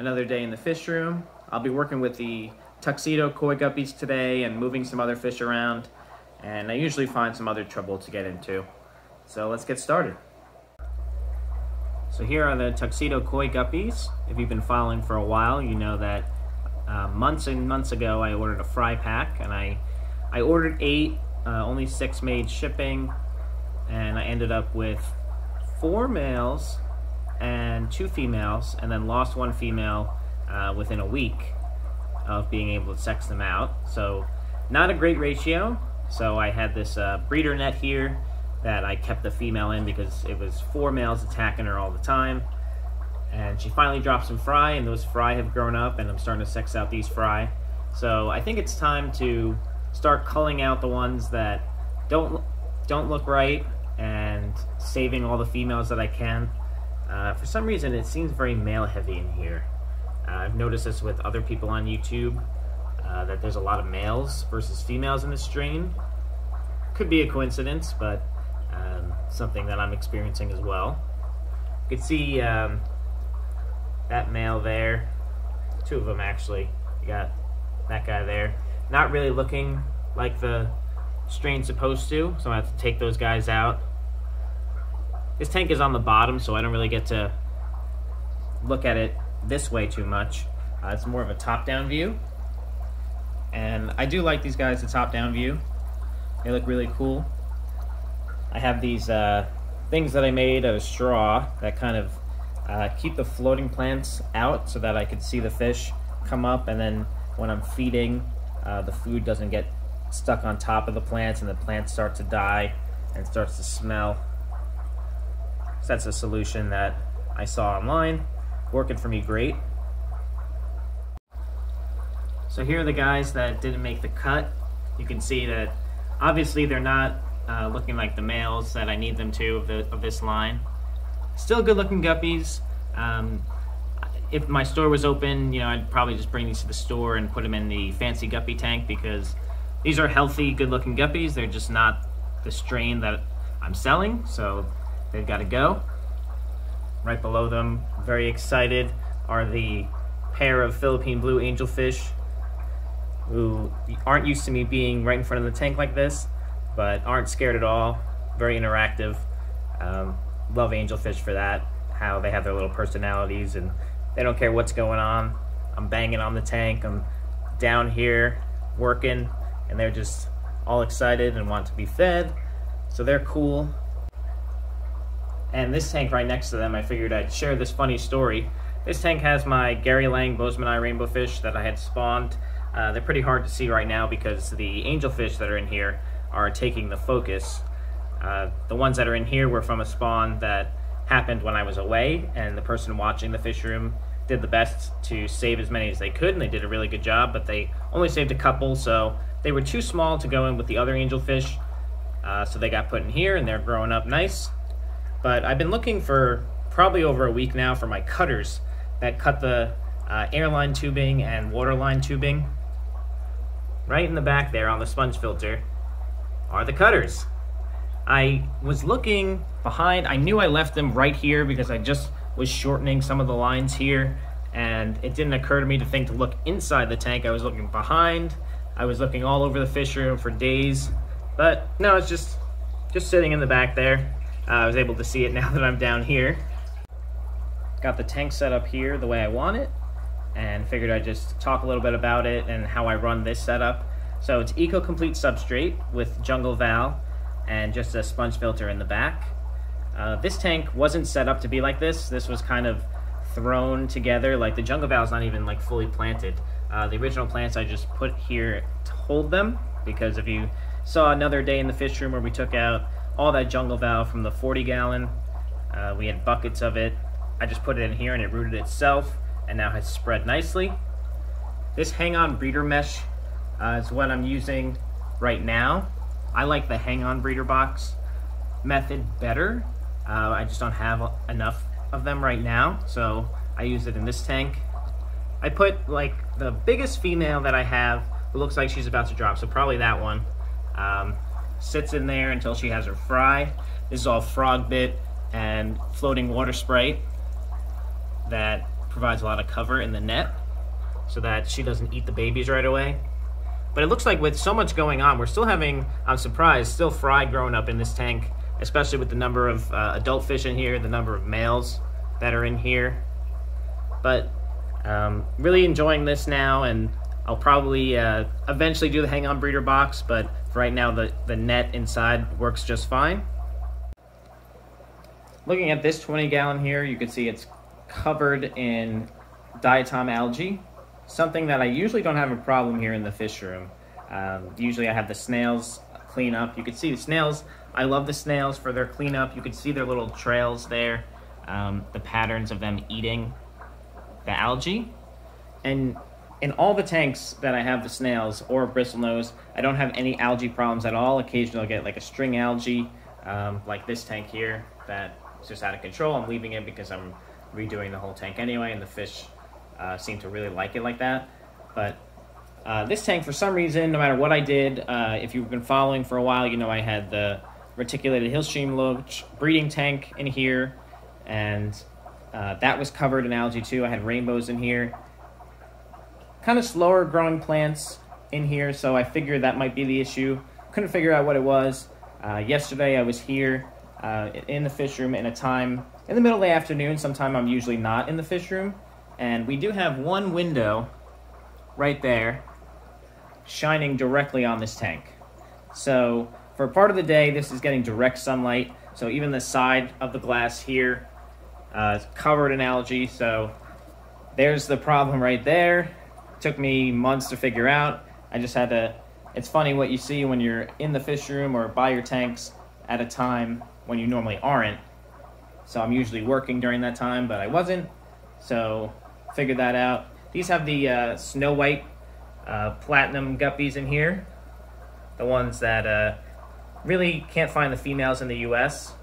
another day in the fish room. I'll be working with the tuxedo koi guppies today and moving some other fish around. And I usually find some other trouble to get into. So let's get started. So here are the tuxedo koi guppies. If you've been following for a while, you know that uh, months and months ago I ordered a fry pack and I, I ordered eight, uh, only six made shipping, and I ended up with four males and two females, and then lost one female uh, within a week of being able to sex them out. So not a great ratio. So I had this uh, breeder net here that I kept the female in because it was four males attacking her all the time. And she finally dropped some fry, and those fry have grown up, and I'm starting to sex out these fry. So I think it's time to start culling out the ones that don't don't look right and saving all the females that I can. Uh, for some reason, it seems very male heavy in here. Uh, I've noticed this with other people on YouTube, uh, that there's a lot of males versus females in this strain. Could be a coincidence, but um, something that I'm experiencing as well. You can see um, that male there, two of them actually. You got that guy there. Not really looking like the strain's supposed to, so I have to take those guys out this tank is on the bottom, so I don't really get to look at it this way too much. Uh, it's more of a top-down view. And I do like these guys, the top-down view. They look really cool. I have these uh, things that I made out of straw that kind of uh, keep the floating plants out so that I could see the fish come up and then when I'm feeding, uh, the food doesn't get stuck on top of the plants and the plants start to die and starts to smell. That's a solution that I saw online, working for me great. So here are the guys that didn't make the cut. You can see that obviously they're not uh, looking like the males that I need them to of, the, of this line. Still good looking guppies. Um, if my store was open, you know, I'd probably just bring these to the store and put them in the fancy guppy tank because these are healthy, good looking guppies. They're just not the strain that I'm selling. So They've got to go. Right below them, very excited, are the pair of Philippine blue angelfish who aren't used to me being right in front of the tank like this, but aren't scared at all. Very interactive. Um, love angelfish for that, how they have their little personalities and they don't care what's going on. I'm banging on the tank, I'm down here working, and they're just all excited and want to be fed. So they're cool. And this tank right next to them, I figured I'd share this funny story. This tank has my Gary Lang boesemani rainbow fish that I had spawned. Uh, they're pretty hard to see right now because the angelfish that are in here are taking the focus. Uh, the ones that are in here were from a spawn that happened when I was away, and the person watching the fish room did the best to save as many as they could, and they did a really good job, but they only saved a couple, so they were too small to go in with the other angelfish, uh, so they got put in here, and they're growing up nice. But I've been looking for probably over a week now for my cutters that cut the uh, airline tubing and waterline tubing. Right in the back there on the sponge filter are the cutters. I was looking behind, I knew I left them right here because I just was shortening some of the lines here and it didn't occur to me to think to look inside the tank. I was looking behind, I was looking all over the fish room for days, but no, it's just, just sitting in the back there. Uh, I was able to see it now that I'm down here. Got the tank set up here the way I want it and figured I'd just talk a little bit about it and how I run this setup. So it's Eco Complete substrate with Jungle Val and just a sponge filter in the back. Uh, this tank wasn't set up to be like this. This was kind of thrown together. Like the Jungle Val is not even like fully planted. Uh, the original plants I just put here to hold them because if you saw another day in the fish room where we took out all that Jungle Val from the 40 gallon. Uh, we had buckets of it. I just put it in here and it rooted itself and now has spread nicely. This hang-on breeder mesh uh, is what I'm using right now. I like the hang-on breeder box method better. Uh, I just don't have enough of them right now, so I use it in this tank. I put like the biggest female that I have, it looks like she's about to drop, so probably that one. Um, sits in there until she has her fry. This is all frog bit and floating water sprite that provides a lot of cover in the net so that she doesn't eat the babies right away. But it looks like with so much going on, we're still having, I'm surprised, still fry growing up in this tank, especially with the number of uh, adult fish in here, the number of males that are in here. But um, really enjoying this now, and I'll probably uh, eventually do the hang-on breeder box, but right now the, the net inside works just fine. Looking at this 20 gallon here, you can see it's covered in diatom algae, something that I usually don't have a problem here in the fish room. Um, usually I have the snails clean up. You can see the snails, I love the snails for their cleanup. You can see their little trails there, um, the patterns of them eating the algae. And in all the tanks that I have the snails or bristlenose, I don't have any algae problems at all. Occasionally I'll get like a string algae, um, like this tank here, that is just out of control. I'm leaving it because I'm redoing the whole tank anyway, and the fish uh, seem to really like it like that. But uh, this tank, for some reason, no matter what I did, uh, if you've been following for a while, you know I had the reticulated hillstream loach breeding tank in here, and uh, that was covered in algae too. I had rainbows in here. Kind of slower growing plants in here, so I figured that might be the issue. Couldn't figure out what it was. Uh, yesterday I was here uh, in the fish room in a time in the middle of the afternoon. Sometime I'm usually not in the fish room, and we do have one window right there shining directly on this tank. So for part of the day, this is getting direct sunlight. So even the side of the glass here uh, is covered in algae. So there's the problem right there. Took me months to figure out. I just had to. It's funny what you see when you're in the fish room or by your tanks at a time when you normally aren't. So I'm usually working during that time, but I wasn't. So figured that out. These have the uh, snow white uh, platinum guppies in here. The ones that uh, really can't find the females in the U.S.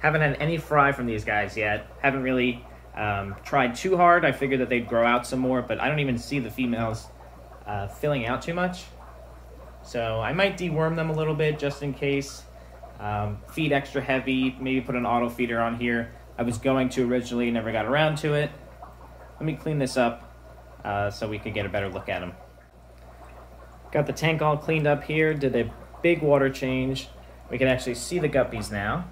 Haven't had any fry from these guys yet. Haven't really um, tried too hard. I figured that they'd grow out some more, but I don't even see the females uh, filling out too much. So I might deworm them a little bit just in case. Um, feed extra heavy, maybe put an auto feeder on here. I was going to originally, never got around to it. Let me clean this up uh, so we could get a better look at them. Got the tank all cleaned up here, did a big water change. We can actually see the guppies now.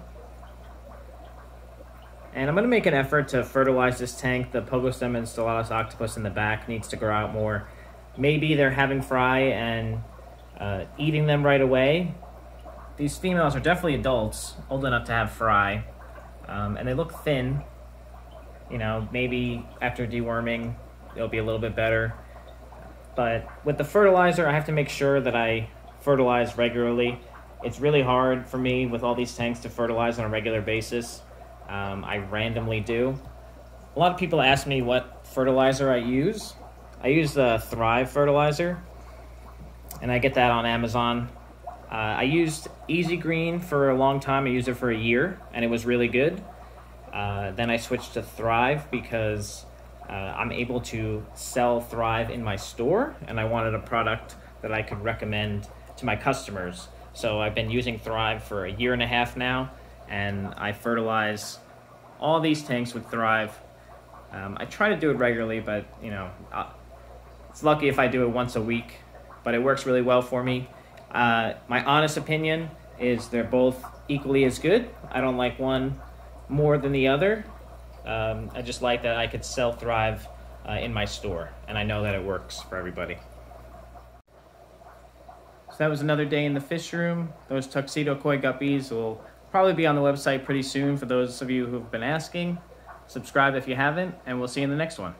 And I'm going to make an effort to fertilize this tank. The Pogostemon stellatus octopus in the back needs to grow out more. Maybe they're having fry and uh, eating them right away. These females are definitely adults, old enough to have fry. Um, and they look thin. You know, maybe after deworming, it'll be a little bit better. But with the fertilizer, I have to make sure that I fertilize regularly. It's really hard for me with all these tanks to fertilize on a regular basis. Um, I randomly do. A lot of people ask me what fertilizer I use. I use the Thrive fertilizer, and I get that on Amazon. Uh, I used Easy Green for a long time. I used it for a year, and it was really good. Uh, then I switched to Thrive because uh, I'm able to sell Thrive in my store, and I wanted a product that I could recommend to my customers. So I've been using Thrive for a year and a half now, and I fertilize all these tanks with Thrive. Um, I try to do it regularly, but you know, uh, it's lucky if I do it once a week, but it works really well for me. Uh, my honest opinion is they're both equally as good. I don't like one more than the other. Um, I just like that I could sell Thrive uh, in my store, and I know that it works for everybody. So that was another day in the fish room. Those tuxedo koi guppies will probably be on the website pretty soon for those of you who've been asking. Subscribe if you haven't, and we'll see you in the next one.